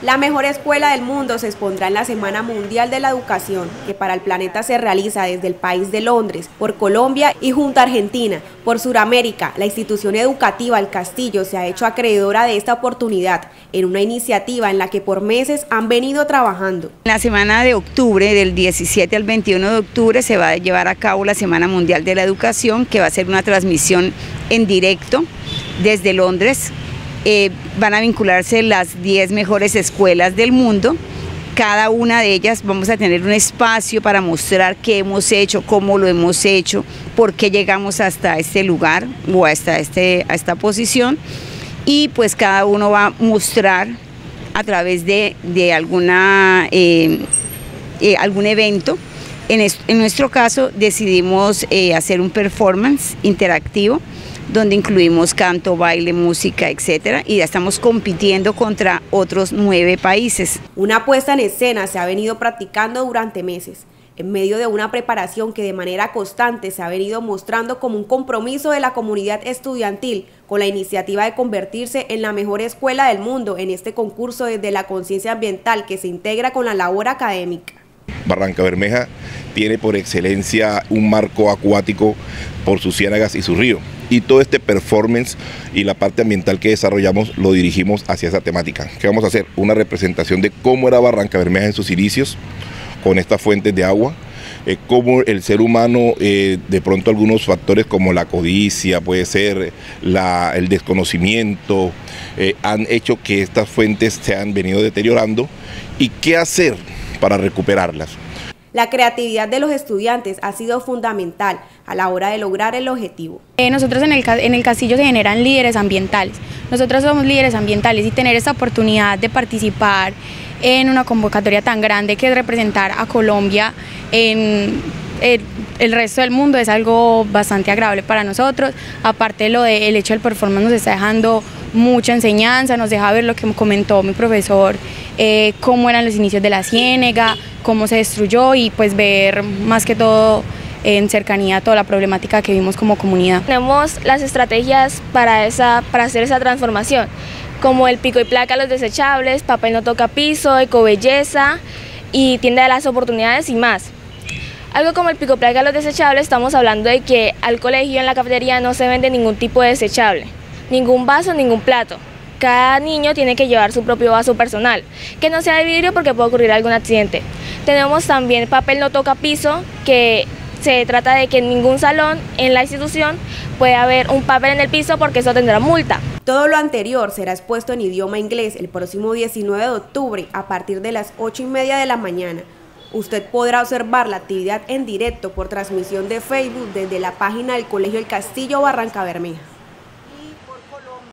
La mejor escuela del mundo se expondrá en la Semana Mundial de la Educación, que para el planeta se realiza desde el país de Londres, por Colombia y junto a Argentina. Por Suramérica, la institución educativa El Castillo se ha hecho acreedora de esta oportunidad en una iniciativa en la que por meses han venido trabajando. En la semana de octubre, del 17 al 21 de octubre, se va a llevar a cabo la Semana Mundial de la Educación, que va a ser una transmisión en directo desde Londres eh, van a vincularse las 10 mejores escuelas del mundo. Cada una de ellas vamos a tener un espacio para mostrar qué hemos hecho, cómo lo hemos hecho, por qué llegamos hasta este lugar o hasta este, a esta posición. Y pues cada uno va a mostrar a través de, alguna, eh, eh, algún evento. En, en, nuestro caso decidimos hacer un performance interactivo donde incluimos canto, baile, música, etcétera, y ya estamos compitiendo contra otros nueve países. Una puesta en escena se ha venido practicando durante meses en medio de una preparación que de manera constante se ha venido mostrando como un compromiso de la comunidad estudiantil con la iniciativa de convertirse en la mejor escuela del mundo en este concurso desde la conciencia ambiental que se integra con la labor académica. Barranca Bermeja tiene por excelencia un marco acuático por sus ciénagas y su río y todo este performance y la parte ambiental que desarrollamos lo dirigimos hacia esa temática. ¿Qué vamos a hacer? Una representación de cómo era Barranca Bermeja en sus inicios con estas fuentes de agua, eh, cómo el ser humano, eh, de pronto algunos factores como la codicia, puede ser el desconocimiento, eh, han hecho que estas fuentes se han venido deteriorando y qué hacer para recuperarlas. La creatividad de los estudiantes ha sido fundamental a la hora de lograr el objetivo. Eh, nosotros en el, en el castillo se generan líderes ambientales. Nosotros somos líderes ambientales y tener esta oportunidad de participar en una convocatoria tan grande que es representar a Colombia en el, resto del mundo es algo bastante agradable para nosotros. Aparte lo del hecho del performance nos está dejando mucha enseñanza, nos deja ver lo que comentó mi profesor, eh, cómo eran los inicios de la ciénega, cómo se destruyó y pues ver más que todo en cercanía toda la problemática que vimos como comunidad. Tenemos las estrategias para, esa, para hacer esa transformación, como el pico y placa, los desechables, papel no toca piso, ecobelleza y tienda de las oportunidades y más. Algo como el pico placa, los desechables, estamos hablando de que al colegio en la cafetería no se vende ningún tipo de desechable, ningún vaso, ningún plato. Cada niño tiene que llevar su propio vaso personal, que no sea de vidrio porque puede ocurrir algún accidente. Tenemos también papel no toca piso, que se trata de que en ningún salón en la institución puede haber un papel en el piso porque eso tendrá multa. Todo lo anterior será expuesto en idioma inglés el próximo 19 de octubre a partir de las 8 y media de la mañana. Usted podrá observar la actividad en directo por transmisión de Facebook desde la página del Colegio El Castillo Barranca Bermeja.